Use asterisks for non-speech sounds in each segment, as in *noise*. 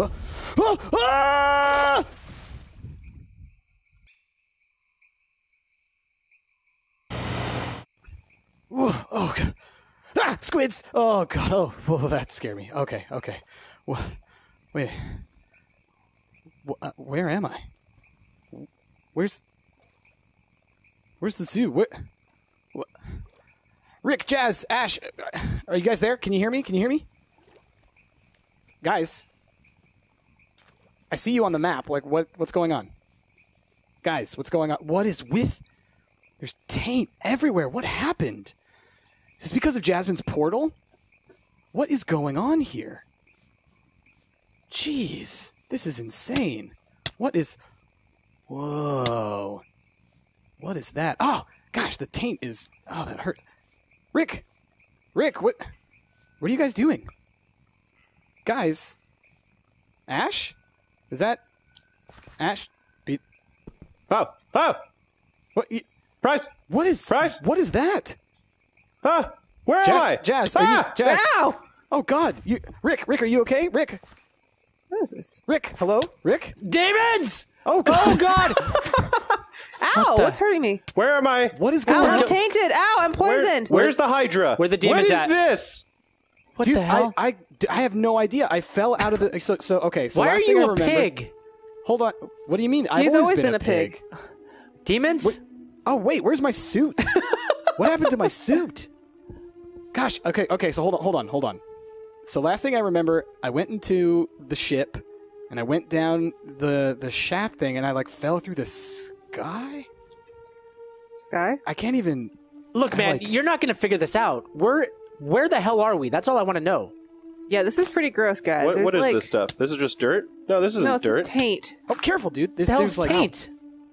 Oh, oh, ah! Oh, God. Ah, squids! Oh, God. Oh, whoa, that scared me. Okay, okay. Wha wait. Uh, where am I? Where's. Where's the zoo? Where. What? Rik, Jas, Ash, uh, are you guys there? Can you hear me? Can you hear me? Guys, I see you on the map. Like, what? What's going on? Guys, what's going on? What is with? There's taint everywhere. What happened? Is this because of Jasmine's portal? What is going on here? Jeez, this is insane. What is? Whoa. What is that? Oh, gosh, the taint is. Oh, that hurt. Rik, Rik, what? What are you guys doing? Guys, Ash, is that Ash? Be- Oh, oh, What? y- Price, What is? Price? What is that? ah, where Jas, am I? Jas, ah, you, Jas. Ow! Oh God, you, Rik, Rik, are you okay? Rik, What is this? Rik, hello, Rik. Demons! Oh God, Oh God! *laughs* Ow! the- What's hurting me? Where am I? what is Ow! on? I'm tainted. Ow! I'm Where- poisoned. where's the Hydra? Where the What demons is at? this? What Dude, the hell? I, I, I have no idea. I fell out of the. So, so okay. So Why are last thing I you a remember- pig? Hold on. What do you mean? I've He's always, always been, been a a pig. pig. Demons? Oh wait, where's my suit? *laughs* what happened to my suit? Gosh. Okay. Okay. So hold on. Hold on. Hold on. So last thing I remember, I went into the ship, and I went down the the shaft thing, and I like fell through the sky. Sky. I can't even. Look, I man, like- you're not going to figure this out. We're where the hell are we? That's all I want to know. Yeah, this is pretty gross, guys. What, There's what is like, this stuff? This is just dirt? No, this isn't No, it's dirt. just taint. Oh, careful, dude. This, The there's hell's like. taint?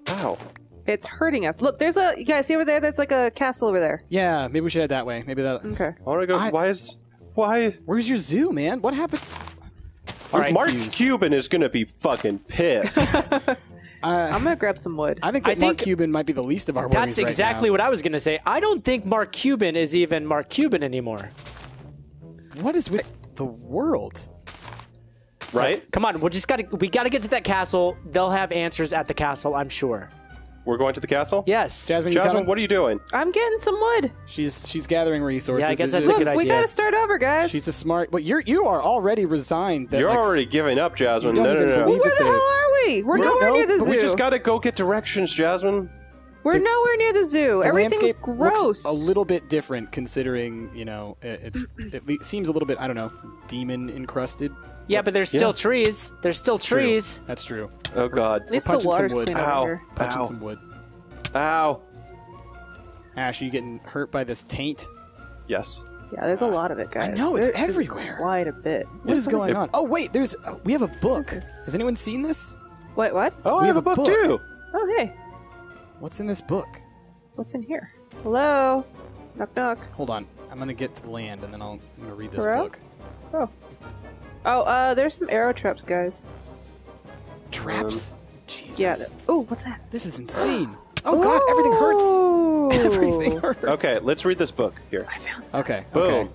wow. It's hurting us. Look, there's a. You guys see over there? There's like a castle over there. Yeah, maybe we should head that way. Maybe that. Okay. I want to go. I- why is. Why? Where's your zoo, man? What happened? All right, Mark confused. Cuban is going to be fucking pissed. *laughs* Uh, I'm gonna grab some wood. I think I Mark think Cuban might be the least of our worries That's right exactly now. what I was going to say. I don't think Mark Cuban is even Mark Cuban anymore. What is with the world? right? Come on, we just got to we got to get to that castle. They'll have answers at the castle, I'm sure. We're going to the castle? Yes. Jasmine, you Jasmine, what are you doing? I'm getting some wood. She's she's gathering resources. Yeah, I guess Is- that's is- a Look, good we gotta start over, guys. She's a smart. But you're you are already resigned. That You're like, already giving up, Jasmine. You No, don't no, even no. believe Where the hell are we? We're nowhere no, near the zoo. We just got to go get directions, Jasmine. We're nowhere near the zoo. the Everything's landscape gross. looks a little bit different considering you know it, it's it seems a little bit I don't know demon encrusted. Yeah, but there's still trees. There's still True. trees. That's true. Oh, God. At least We're the punching some water's wood. clean Ow. over here. Punching Ow. some wood. Ow. Ash, are you getting hurt by this taint? Yes. Yeah, there's a lot of it, guys. I know, it's There is everywhere. Quite a bit. What is going It- on? Oh wait, there's uh, we have a book. Has anyone seen this? Wait, what? Oh, We I have, have a a book, book. too. Oh, hey. What's in this book? What's in here? Hello? Knock, knock. Hold on, I'm gonna get to the land and then I'll I'm gonna read this Hello? book. Oh. Oh, uh, there's some arrow traps, guys. Traps. Jesus. Yeah. Oh, what's that? This is insane. Oh god, everything hurts. *laughs* Everything *laughs* hurts. Okay, let's read this book here. I found some. Okay. Boom. Okay.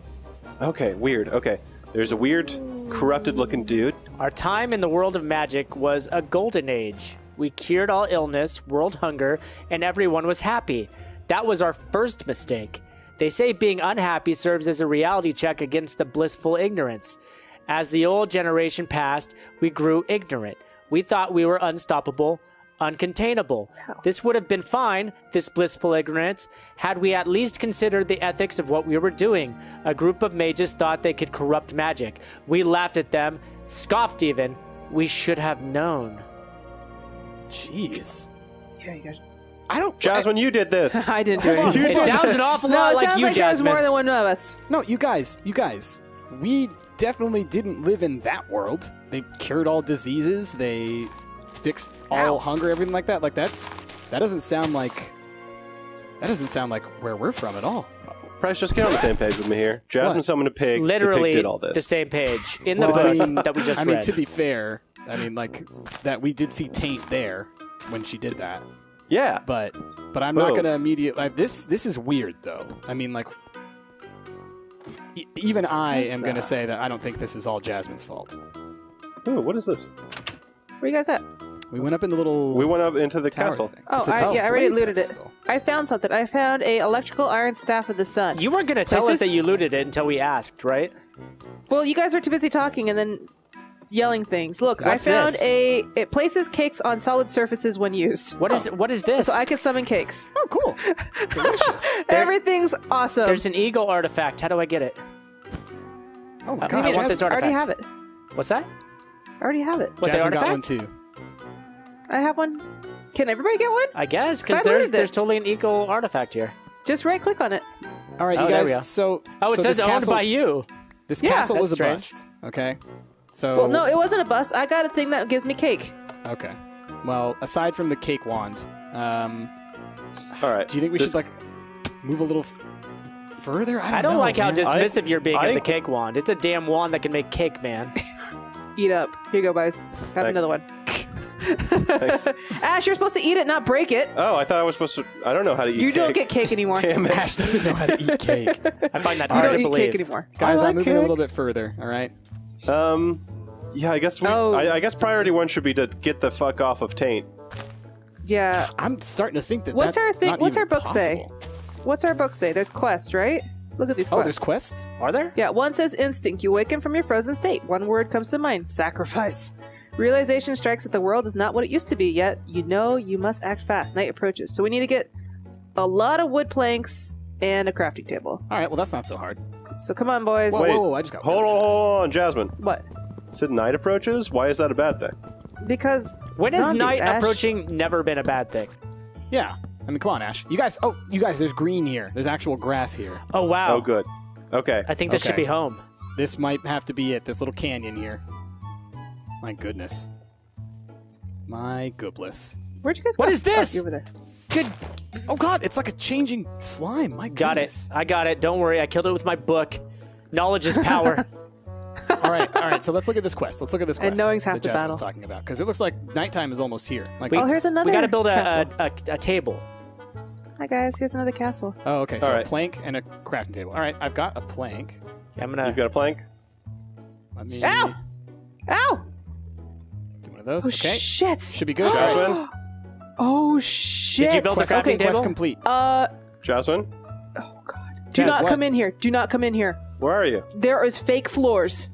Okay, weird. Okay. There's a weird, corrupted looking dude. Our time in the world of magic was a golden age. We cured all illness, world hunger, and everyone was happy. That was our first mistake. They say being unhappy serves as a reality check against the blissful ignorance. As the old generation passed, we grew ignorant. We thought we were unstoppable, uncontainable. This would have been fine, this blissful ignorance, had we at least considered the ethics of what we were doing. A group of mages thought they could corrupt magic. We laughed at them, scoffed even. We should have known. Jeez. Yeah, you guys. I don't. Jasmine, you did this. *laughs* I didn't do Hold on. anything. You It did sounds this. an awful No, lot it like sounds you, like there's Jasmine. more than one of us. No, you guys, you guys. We definitely didn't live in that world. They cured all diseases. They fixed all Ow. hunger, everything like that. Like that. That doesn't sound like. That doesn't sound like where we're from at all. Price, just get on the same page with me here. Jasmine What? summoned a pig. the Literally pig did all this. the same page in the Well, I book mean- that we just I mean, to be fair, I mean, like that we did see Taint there when she did that, Yeah. but but I'm not Boom. gonna immediately. Like, this this is weird though. I mean, like. e- Even I That's, am going uh, to say that I don't think this is all Jasmine's fault. Ooh, what is this? Where you guys at? We went up in the little We went up into the tower castle. thing. Oh, It's a I, yeah, I already display looted it. pedestal. I found something. I found a electrical iron staff of the sun. You weren't going to tell us Places- that you looted it until we asked, right? Well, you guys were too busy talking and then yelling things. Look, What's I found this? a. It places cakes on solid surfaces when used. What is what is this? So I can summon cakes. Oh, cool. Delicious. *laughs* Everything's awesome. There's an eagle artifact. How do I get it? Oh my I- gosh. I want this I already have it. What's that? I already have it. What the Jasmine got one artifact? too. I have one. Can everybody get one? I guess 'Cause because I there's looted it. there's totally an eagle artifact here. Just right click on it. All right, Oh, you there we guys. So Oh, it so says this owned castle, by you. This Yeah. castle That's was a strange. bust. Okay. So Well, no, it wasn't a bus. I got a thing that gives me cake. Okay. Well, aside from the cake wand, um, All right. do you think we This- should like move a little f- further? I don't, I don't know, like how man. dismissive you're being I of the cake wand. It's a damn wand that can make cake, man. *laughs* Eat up. Here you go, guys. Have Thanks. another one. Thanks. *laughs* Ash, you're supposed to eat it, not break it. Oh, I thought I was supposed to. I don't know how to eat You cake. don't get cake anymore. *laughs* Damn it. Ash doesn't know how to eat cake. I find that You hard don't to eat believe. cake anymore. Guys, I I'm like moving a cake. little bit further. All right. Um, yeah, I guess we. Oh. I, I guess priority one should be to get the fuck off of Taint. Yeah. I'm starting to think that What's that's our thing- not what's our book say? What's our book say? There's quests, right? Look at these quests. Oh, there's quests. Are there? Yeah, one says instinct. You awaken from your frozen state. One word comes to mind sacrifice. Realization strikes that the world is not what it used to be, yet you know you must act fast. Night approaches. So we need to get a lot of wood planks and a crafting table. All right. Well, that's not so hard. So come on, boys. Whoa, Wait, whoa, whoa, I just got Hold really on, hold on, Jasmine. What? Said night approaches. Why is that a bad thing? Because When has zombies, night Ash. approaching never been a bad thing? Yeah. I mean, come on, Ash. You guys. Oh, you guys. There's green here. There's actual grass here. Oh wow! Oh, good. Okay. I think this should Okay. be home. This might have to be it. This little canyon here. My goodness. My goodness. Where'd you guys go? What is this? Oh, you're over there. Good. Oh God! It's like a changing slime. My Got goodness. it. I got it. Don't worry. I killed it with my book. Knowledge is power. *laughs* all right, all right. So let's look at this quest. Let's look at this quest. And knowing's half that the Jasmine battle. was talking about because it looks like nighttime is almost here. My Oh, here's goodness. another. we got to build a, a, a, a table. Hi guys, here's another castle. Oh, okay. So All a plank and a crafting table. All right, I've got a plank. Yeah, I'm gonna. You've got a plank. Let me Ow! Ow! do one of those. Oh okay, shit! should be good. *gasps* Jasmine. *gasps* Oh shit! Did you build a Quest, crafting okay, table? quest complete. Uh, Jasmine. oh god. Do Jas, not what? come in here. Do not come in here. Where are you? There is fake floors.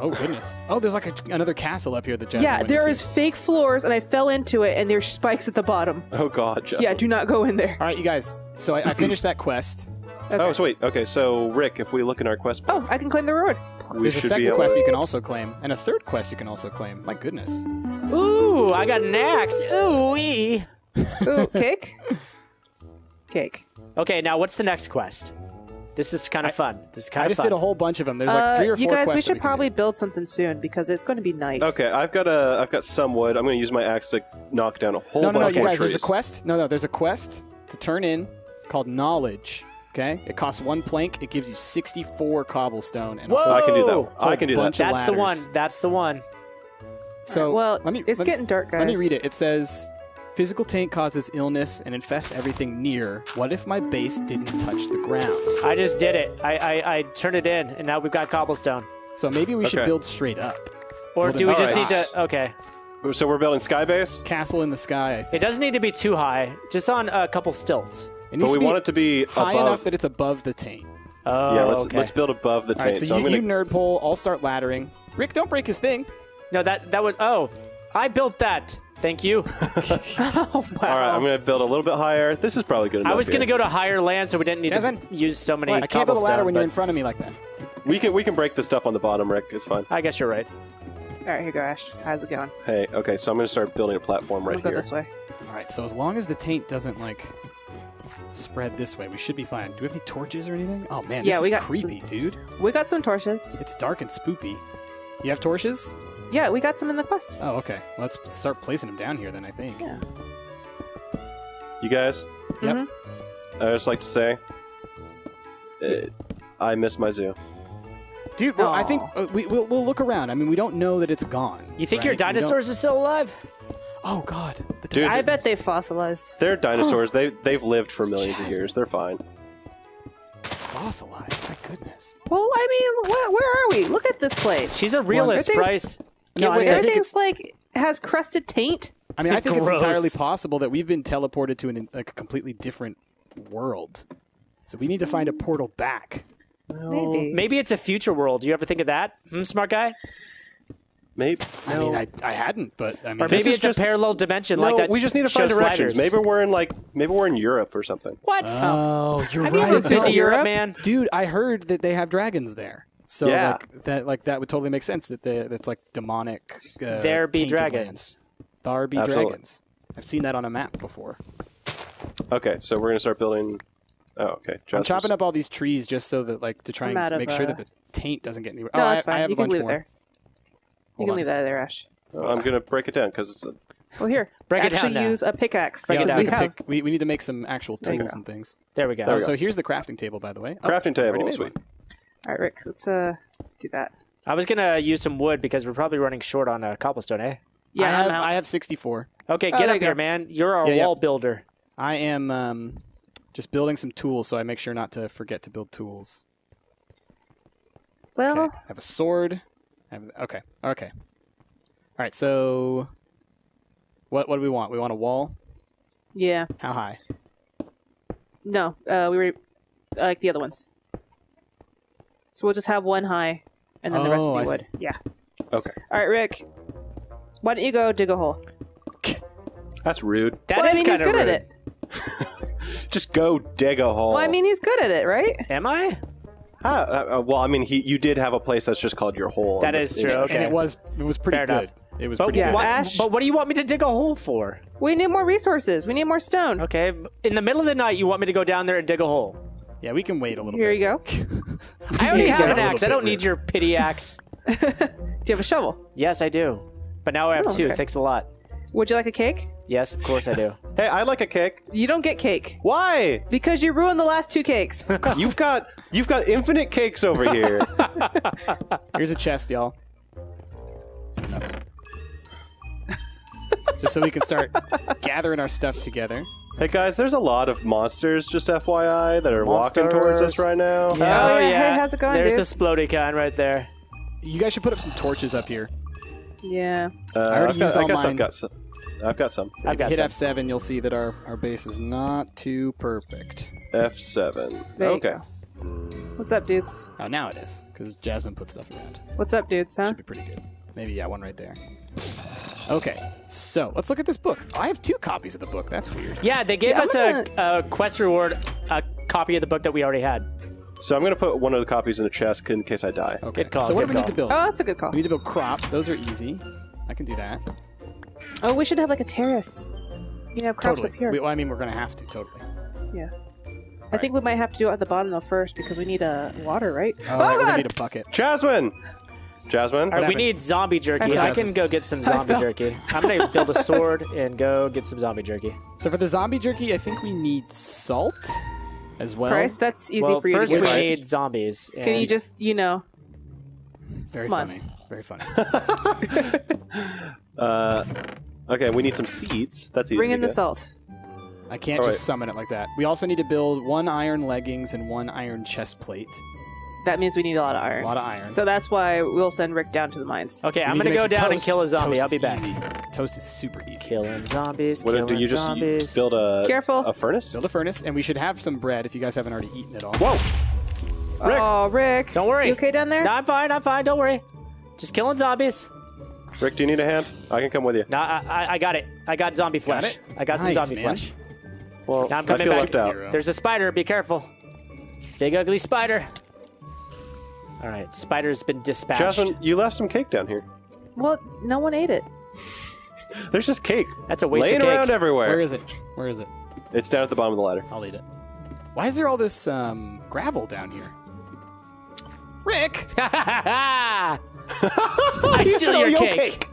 Oh goodness. Oh, there's like a, another castle up here that Jasmine yeah, went there into. is fake floors, and I fell into it, and there's spikes at the bottom. Oh God, Jasmine. Yeah, do not go in there. All right, you guys. So I, I finished that quest. Okay. Oh, so wait. Okay, so Rik, if we look in our quest book, Oh, I can claim the reward. We There's a second able. quest you can also claim, and a third quest you can also claim. My goodness. Ooh, I got an axe. Ooh wee. Ooh, cake. Cake. Okay, now what's the next quest? This is kind of fun. This is kind I of fun. I just did a whole bunch of them. There's Uh, like three or four you guys, quests we should can probably do. build something soon because it's going to be night. Okay, I've got a I've got some wood. I'm going to use my axe to knock down a whole No, no, no, bunch you more guys. There's a quest. No, no, there's a quest to turn in called knowledge. Okay, it costs one plank. It gives you 64 cobblestone and a Whoa! I can do that. Whole I can do that. bunch of That's the one. That's the one. So well, let me. it's let me- getting dark, guys. Let me read it. It says, "Physical taint causes illness and infests everything near. What if my base didn't touch the ground?" I just did it. I, I, I turned it in, and now we've got cobblestone. So maybe we should build straight up. Or Build do we just Alright. need to? Okay. So we're building skybase, castle in the sky. I think. It doesn't need to be too high. Just on a couple stilts. It but we to be want it to be high above. enough that it's above the taint. Oh, yeah, let's okay. let's build above the taint. right, so, so you, I'm you gonna. nerd pole. I'll start laddering. Rik, don't break his thing. No, that that would. Oh, I built that. Thank you. *laughs* Oh, wow. All right, I'm going to build a little bit higher. This is probably good enough. I was gonna go to higher land, so we didn't need Jasmine? to use so many. I can't build a ladder cobblestone, when you're in front of me like that. We can we can break the stuff on the bottom, Rik. It's fine. I guess you're right. All right, here you go, Ash. How's it going? Hey, okay, so I'm going to start building a platform right we'll go here. this way. All right, so as long as the taint doesn't like spread this way, we should be fine. Do we have any torches or anything? Oh man, this Yeah, is we got creepy, dude. We got some torches. It's dark and spoopy. You have torches? Yeah, we got some in the quest. Oh, okay. Let's start placing them down here then. I think. Yeah. You guys, Yep. Mhm. I just like to say, uh, I miss my zoo. Dude, well, I think uh, we, we'll, we'll look around. I mean, we don't know that it's gone. You think right? your dinosaurs are still alive? Oh God, the Dude, I bet they fossilized. They're *gasps* dinosaurs. they they've lived for millions of years. They're fine. fossilized. My goodness. Well, I mean, wh- where are we? Look at this place. She's a realist, Everything's- Bryce. No, I mean, I think Everything's like has crusted taint. I mean, I *laughs* think it's Gross. entirely possible that we've been teleported to an, like, a completely different world. So we need to find a portal back. Maybe. Maybe it's a future world. Do you ever think of that, hmm, smart guy? Maybe. I mean, I, I hadn't, but I mean, Or maybe it's just- a parallel dimension No, like that. we just need to find show directions. sliders. Maybe we're in like maybe we're in Europe or something. What? oh, you're Have you right. ever Been been to to Europe, Europe? man? dude. I heard that they have dragons there. So Yeah. like that, like that would totally make sense. That they, that's like demonic. Uh, There be dragons. lands. There be Absolutely. dragons. I've seen that on a map before. Okay, so we're gonna start building. Oh, okay. I'm Jasper's- chopping up all these trees just so that like to try I'm and out of, make sure uh, that the taint doesn't get anywhere. No, oh, that's I, I fine. have You a can bunch leave more. there. You can on. leave that there, Ash. I'm gonna break it down because it's. A, Well, here. Break it actually down now. use a pickaxe. Break it because down. we we, can have. pick, we, we need to make some actual There you tools go. and things. There we go. There we go. so here's the crafting table, by the way. Oh, Crafting table, already made sweet. one. All right, Rik. Let's uh do that. I was gonna use some wood because we're probably running short on uh, cobblestone, eh? Yeah, I I'm have out. I have 64. Okay, Oh, get there up you here, go. man. You're our Yeah, yeah. wall builder. I am um, just building some tools, so I make sure not to forget to build tools. well, Okay. I have a sword. I have, okay. Okay. All right. So, what what do we want? We want a wall. yeah. How high? No, uh, we were I like the other ones. So we'll just have one high, and then the rest Oh, will I be wood. see. Yeah. okay, All right, Rik. Why don't you go dig a hole? that's rude. That is well, I mean, he's kinda good at rude. it. *laughs* Just go dig a hole. Well, I mean, he's good at it, right? Am I? Ah, uh, uh, well, I mean, he you did have a place that's just called your hole. That and is it- true. it- Okay. And it was it was pretty Fair good. enough. It was But pretty Yeah, good. what, Ash- but what do you want me to dig a hole for? We need more resources. We need more stone. Okay, in the middle of the night, you want me to go down there and dig a hole? Yeah, we can wait a little Here bit. you go. *laughs* I already have an axe. I don't need your pity axe. *laughs* Do you have a shovel? Yes, I do. But now I have Oh, two. okay. Thanks a lot. Would you like a cake? Yes, of course I do. *laughs* Hey, I like a cake. You don't get cake Why? because you ruined the last two cakes. You've got you've got infinite cakes over here. *laughs* Here's a chest, y'all. Just so we can start gathering our stuff together. hey guys, there's a lot of monsters. Just FYI, that are walking towards us right now. Yeah. Oh, yeah. Hey, how's it going, There's dudes? the splody kind right there. You guys should put up some torches up here. yeah. Uh, I already I've got, used I guess mine. I've got some. I've got some. I've if you got hit some. F7, you'll see that our, our base is not too perfect. F7. There you okay. Go. What's up, dudes? Oh, now it is, because Jasmine put stuff around. What's up, dudes? Huh? Should be pretty good. Maybe, yeah, one right there. Okay, so let's look at this book. I have two copies of the book. That's weird. Yeah, they gave Yeah, I'm us a, a quest reward, a copy of the book that we already had. So I'm gonna put one of the copies in a chest in case I die. Okay, Good call, so what do good we need to build? Oh, that's a good call. We need to build crops. Those are easy. I can do that. Oh, we should have like a terrace. You know, crops totally. up here. We, well, I mean, we're going to have to, totally. yeah. I think we might have to do it at the bottom though first because we need uh, water, right? Oh, right, we're God! to need a bucket. Jasmine. Jasmine. All right, we need zombie jerky. fell. I can go get some zombie jerky. I'm gonna build a *laughs* sword and go get some zombie jerky. So for the zombie jerky, I think we need salt as well. Price, that's easy well, for you first to we get. Price. need zombies. Can you just, you know, Very Come on. funny. Very funny. *laughs* *laughs* Uh, okay, we need some seeds. That's easy. bring in the salt? I can't All just right. summon it like that. We also need to build one iron leggings and one iron chest plate. That means we need a lot of iron. A lot of iron. So that's why we'll send Rik down to the mines. Okay, We I'm need to gonna make go some down and toast. kill a zombie. Toast I'll be is back. easy. Toast is super easy. Killing zombies. What, killing do you just you zombies. build a Careful. a furnace? Build a furnace, and we should have some bread if you guys haven't already eaten it all. Whoa! Rik. Oh, Rik. Don't worry. You okay down there? No, I'm fine. I'm fine. Don't worry. Just killing zombies. Rik, do you need a hand? I can come with you. No, I, I, I got it. I got zombie flesh. it? I got some Nice, zombie man. flesh. Well, Now I'm I coming feel back. left out. There's a spider. Be careful. Big ugly spider. All right, spider's been dispatched. Jasmine, you left some cake down here. Well, no one ate it. *laughs* There's just cake. That's a waste laying of cake. around everywhere. Where is it? Where is it? It's down at the bottom of the ladder. I'll eat it. Why is there all this um, gravel down here? Rik! *laughs* *laughs* I You steal stole your cake.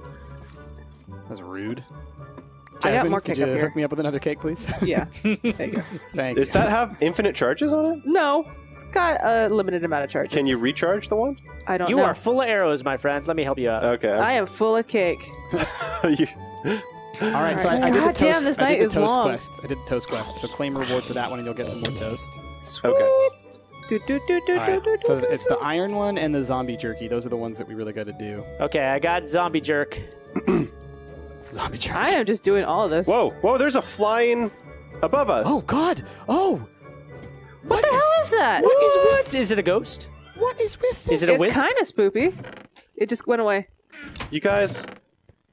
That's rude. I got Jasmine, more could cake you up here. hook me up with another cake, please? *laughs* Yeah. there you go. *laughs* Thank Does you. that have infinite charges on it? No, it's got a limited amount of charges. Can you recharge the one? I don't You know. are full of arrows, my friend. Let me help you out. Okay. I am full of cake. You- *laughs* All right, so I, I did the God toast. damn, this I did the is toast long. quest. I did the toast quest. So claim reward for that one, and you'll get some more toast. Sweet. Do, do, do, do, All do, do, so do, it's the iron one and the zombie jerky. Those are the ones that we really got to do. Okay, I got zombie jerk. *clears throat* Zombie jerky. I am just doing all of this. Whoa, whoa! There's a flying above us. Oh God! Oh, What the hell is that? What is with? What? Is it a ghost? What is with this? Is it a It's wisp? kind of spoopy. It just went away. You guys,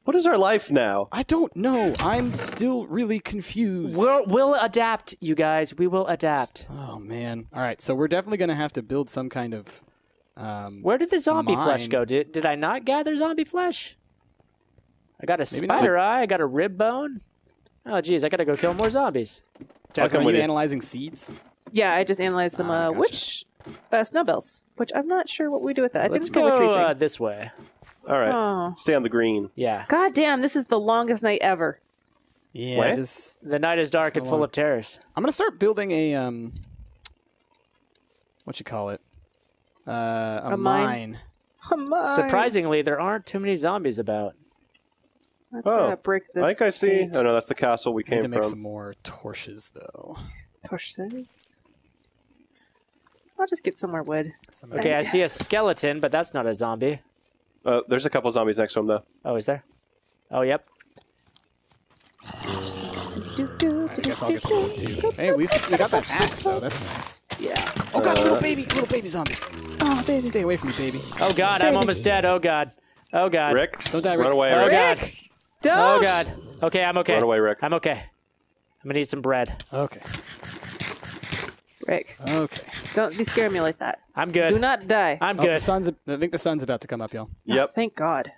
what is our life now? I don't know. I'm still really confused. We'll, we'll adapt, you guys. We will adapt. oh man! All right, so we're definitely gonna have to build some kind of. Um, Where did the zombie flesh go? Did, did I not gather zombie flesh? I got a Maybe not. spider eye. I got a rib bone. Oh, geez, I gotta go kill more zombies. Jasmine, come are you you. analyzing seeds? Yeah, I just analyzed some Ah, uh, gotcha. witch uh, snowbells, which I'm not sure what we do with that. I Let's think it's a witchery go thing. uh, this way. All right, Oh. stay on the green. Yeah. God damn, this is the longest night ever. Yeah. What? The night is dark and full on. of terrors. I'm gonna start building a um. What you call it? Uh, a, A mine. mine. Come on. Surprisingly, there aren't too many zombies about. Let's Oh, uh, break this. I think I see. paint. Oh no, that's the castle we came Need came to make from. some more torches though. Torches. I'll just get some more wood. Some Okay, I see a skeleton, but that's not a zombie. Uh, there's a couple zombies next to him though. Oh, is there? Oh, yep. I guess I'll get some wood too. Hey, at least we got that axe though. That's nice. Yeah. Oh god, little baby, little baby zombie. Oh, baby. Stay away from me, baby. Oh God, I'm almost dead. Oh God. Oh God. Rik, Don't die, run Rik. away, Oh Rik. God. Oh Don't. God. Okay, I'm okay. Run away, Rik. I'm okay. I'm gonna need some bread. Okay. Rik, Okay. don't be scaring me like that. I'm good. Do not die. I'm Oh, the sun's. I think the sun's about to come up, y'all. Oh, Yep. thank God.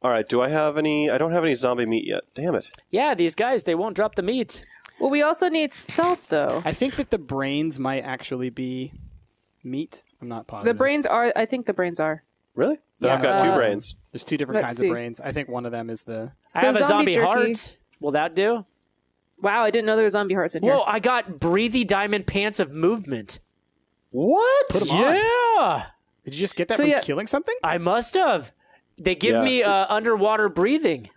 All right. Do I have any? I don't have any zombie meat yet. Damn it. yeah, these guys, they won't drop the meat. Well, we also need salt, though. I think that the brains might actually be meat. I'm not positive. The brains are. I think the brains are. Really? Then I've got two Uh, brains. There's two different Let's kinds see. of brains. I think one of them is the. I So have a zombie jerky- heart. Will that do? Wow, I didn't know there were zombie hearts in here. Whoa, I got breathy diamond pants of movement. What? Put 'em on. Yeah, Did you just get that So, from yeah- killing something? I must have. They give Yeah. me uh, underwater breathing.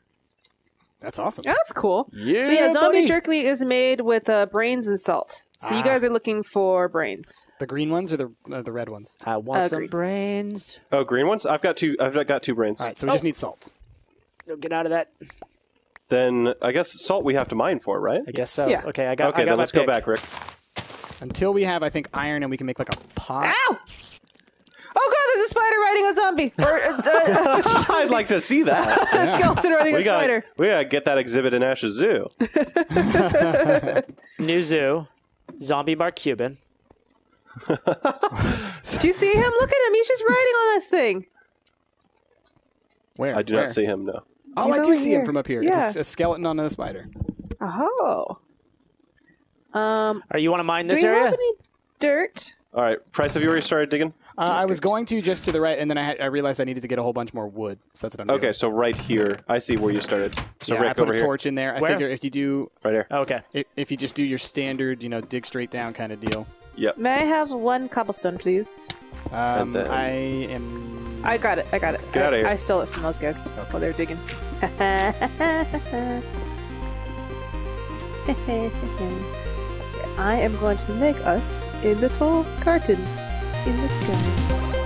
That's awesome. That's cool. Yeah, so yeah, zombie buddy. jerky is made with uh, brains and salt. So Ah. you guys are looking for brains. The green ones or the uh, the red ones? I want some Agreed. brains. Oh, green ones. I've got two. I've got two brains. All right, so we Oh. just need salt. Don't get out of that. Then I guess salt we have to mine for, right? I guess so. Yeah. Okay, I got. Okay, I got then my let's go pick. back, Rik. Until we have, I think, iron and we can make like a pot. Ow! Oh god, there's a spider riding a zombie or uh, uh, *laughs* I'd like to see that. *laughs* a skeleton riding a we got spider. we gotta get that exhibit in Ash's zoo. *laughs* New zoo, zombie Mark Cuban. *laughs* Do you see him? Look at him. He's just riding on this thing. Where? I do Where? not see him. No. Oh, He's I do over see him from up here. Yeah. It's a, a skeleton on a spider. Oh. Um. Are you want to mine Do this we area? have any dirt? All right, Price. Have you already started digging? Uh, I was going to just to the right, and then I, had, I realized I needed to get a whole bunch more wood. So that's what I'm doing. Okay, so right here. I see where you started. So yeah, I Rik put over a here. torch in there. I Where? figure if you do, Right here. Okay. if, if you just do your standard, you know, dig straight down kind of deal. Yep. May I have one cobblestone, please? Um, then- I am. I got it. I got it. Get I, outta here. I stole it from those guys while they were digging. *laughs* *laughs* I am going to make us a little garden in the sky.